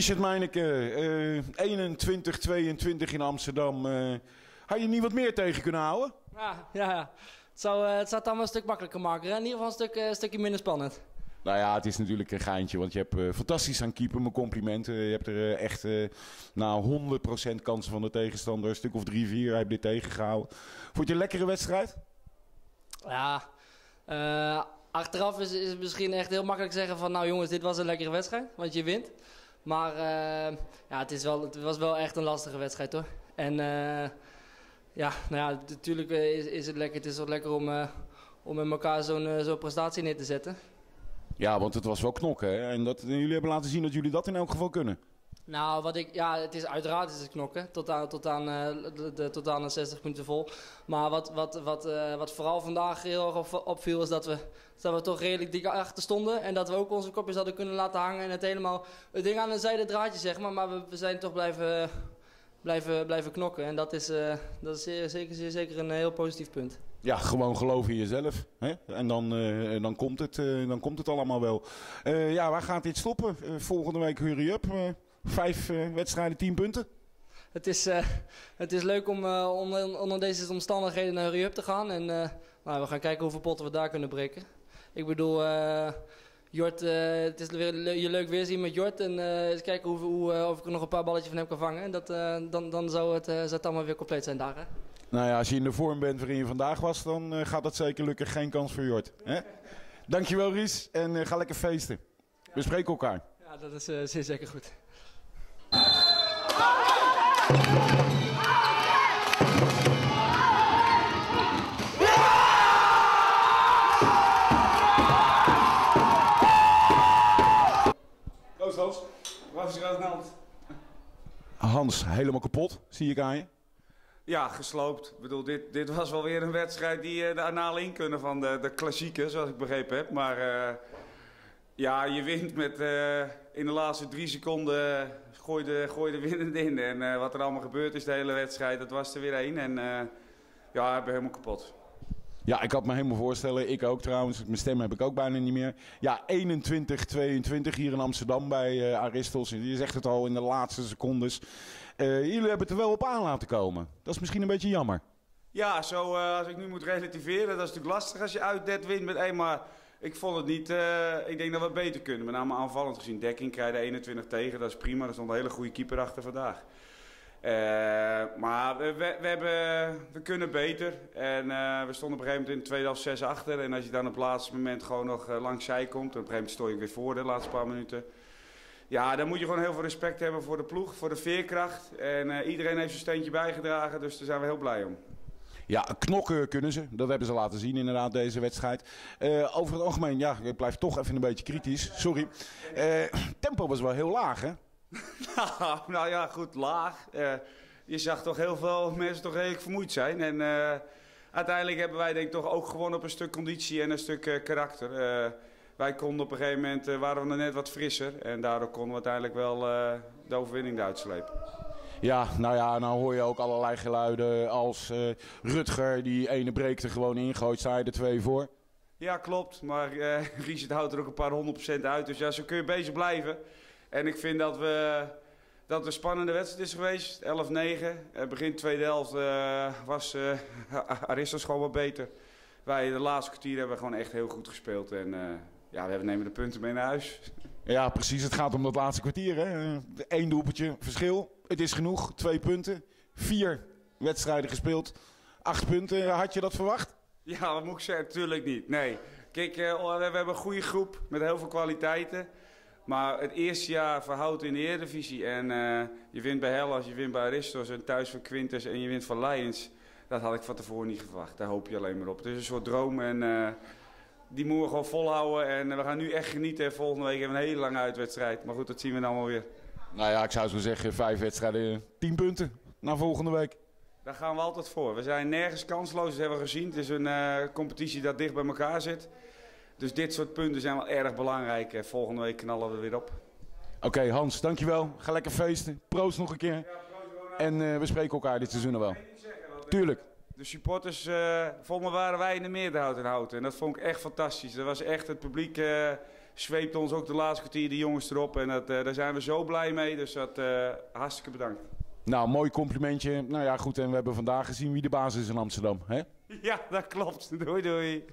Richard Meineke, uh, 21-22 in Amsterdam. Uh, had je niet wat meer tegen kunnen houden? Ja, ja, ja. Het, zou, uh, het zou het allemaal een stuk makkelijker maken. Hè? In ieder geval een, stuk, een stukje minder spannend. Nou ja, het is natuurlijk een geintje, want je hebt uh, fantastisch aan keeper. Mijn complimenten. Je hebt er uh, echt uh, nou, 100% kansen van de tegenstander. Een stuk of drie, vier heb je dit tegengehouden. Vond je een lekkere wedstrijd? Ja, achteraf is, is het misschien echt heel makkelijk zeggen van... nou jongens, dit was een lekkere wedstrijd, want je wint. Maar ja, het, is wel, het was wel echt een lastige wedstrijd hoor. En ja, nou ja, natuurlijk is, is het lekker. Het is wel lekker om, om met elkaar zo'n zo'n prestatie neer te zetten. Ja, want het was wel knokken. Hè? En dat, jullie hebben laten zien dat jullie dat in elk geval kunnen. Nou, wat ik, ja, het is uiteraard is het knokken. Tot aan, tot aan, uh, de, tot aan de 60 punten vol. Maar wat, wat, wat, uh, wat vooral vandaag heel erg opviel, is dat we, dat we toch redelijk dik achter stonden. En dat we ook onze kopjes hadden kunnen laten hangen. En het helemaal het ding aan een zijde draadje, zeg maar. Maar we, we zijn toch blijven, blijven, blijven knokken. En dat is, uh, dat is zeer, zeker, zeer zeker een heel positief punt. Ja, gewoon geloven in jezelf. Hè? En dan, dan, komt het, dan komt het allemaal wel. Uh, ja, waar gaat dit stoppen? volgende week hurry up. Vijf wedstrijden, tien punten. Het is, het is leuk om onder, onder, deze omstandigheden naar hurry up te gaan. En nou, we gaan kijken hoeveel potten we daar kunnen breken. Ik bedoel, Jort, het is weer je leuk weer zien met Jort. En eens kijken hoe, hoe, of ik er nog een paar balletjes van hem kan vangen. En dat, dan, dan zou, het, zou het allemaal weer compleet zijn daar. Hè? Nou ja, als je in de vorm bent waarin je vandaag was, dan gaat dat zeker lukken. Geen kans voor Jort. Hè? Dankjewel Ries en ga lekker feesten. We spreken elkaar. Ja, dat is zeer zeker goed. Proost Hans. Waar is er aan de hand? Hans, helemaal kapot, zie ik aan je. Ja, gesloopt. Ik bedoel, dit, dit was wel weer een wedstrijd die uh, de analen in kunnen van de, de klassieke, zoals ik begrepen heb. Maar uh, ja, je wint met uh, in de laatste drie seconden gooi de, gooi de winnende in. En wat er allemaal gebeurd is de hele wedstrijd, dat was er weer één. En ja, ik ben helemaal kapot. Ja, ik had me helemaal voorstellen. Ik ook trouwens. Mijn stem heb ik ook bijna niet meer. Ja, 21-22 hier in Amsterdam bij uh, Aristos. Je zegt het al in de laatste secondes. Jullie hebben het er wel op aan laten komen. Dat is misschien een beetje jammer. Ja, zo als ik nu moet relativeren, dat is natuurlijk lastig als je uit net wint met één. Maar ik vond het niet. ik denk dat we beter kunnen. Met name aanvallend gezien. Dekking krijg je 21 tegen. Dat is prima. Er stond een hele goede keeper achter vandaag. Uh, maar we, we, hebben, we kunnen beter. En uh, we stonden op een gegeven moment in de tweede helft 6 achter. En als je dan op het laatste moment gewoon nog langs zij komt. En op een gegeven moment stoor je weer voor de laatste paar minuten. Ja, dan moet je gewoon heel veel respect hebben voor de ploeg, voor de veerkracht. En iedereen heeft zijn steentje bijgedragen. Dus daar zijn we heel blij om. Ja, knokken kunnen ze. Dat hebben ze laten zien inderdaad, deze wedstrijd. Uh, over het algemeen, ja, ik blijf toch even een beetje kritisch. Sorry. Uh, tempo was wel heel laag, hè? nou, ja, goed, laag. Uh, je zag toch heel veel mensen toch redelijk vermoeid zijn. En uiteindelijk hebben wij denk ik toch ook gewonnen op een stuk conditie en een stuk karakter. wij konden op een gegeven moment, waren we net wat frisser. En daardoor konden we uiteindelijk wel de overwinning eruit slepen. Ja, nou ja, nou hoor je ook allerlei geluiden als Rutger, die ene breekt er gewoon in, gooit zij er twee voor. Ja, klopt. Maar uh, Richard houdt er ook een paar honderd procent uit. Dus ja, zo kun je bezig blijven. En ik vind dat we dat het een spannende wedstrijd is geweest. 11-9. Uh, begin tweede helft uh, was uh, Aristos gewoon wat beter. Wij de laatste kwartier hebben gewoon echt heel goed gespeeld. En ja, we nemen de punten mee naar huis. Ja, precies. Het gaat om dat laatste kwartier. Hè? Eén doelpuntje verschil. Het is genoeg. Twee punten. Vier wedstrijden gespeeld. Acht punten. Had je dat verwacht? Ja, dat moet ik zeggen. Natuurlijk niet. Nee. Kijk, we hebben een goede groep met heel veel kwaliteiten. Maar het eerste jaar verhoudt in de Eredivisie. En uh, je wint bij Hellas, je wint bij Aristos en thuis van Quintus en je wint van Lions. Dat had ik van tevoren niet verwacht. Daar hoop je alleen maar op. Het is een soort droom en uh, die moeten we gewoon volhouden. En we gaan nu echt genieten. Volgende week hebben we een hele lange uitwedstrijd. Maar goed, dat zien we dan wel weer. Nou ja, ik zou zo zeggen, vijf wedstrijden, tien punten na volgende week. Daar gaan we altijd voor. We zijn nergens kansloos, dat hebben we gezien. Het is een uh, competitie dat dicht bij elkaar zit. Dus dit soort punten zijn wel erg belangrijk. Eh, volgende week knallen we weer op. Oké okay, Hans, dankjewel. Ga lekker feesten. Proost nog een keer. Ja, en uh, we spreken elkaar dit seizoen wel. Tuurlijk. De supporters, uh, volgens mij waren wij in de meerderheid in Houten. En dat vond ik echt fantastisch. Dat was echt het publiek zweept ons ook de laatste kwartier de jongens erop. En dat, daar zijn we zo blij mee. Dus dat, hartstikke bedankt. Nou, mooi complimentje. Nou ja, goed. En we hebben vandaag gezien wie de baas is in Amsterdam. Hè? Ja, dat klopt. Doei, doei.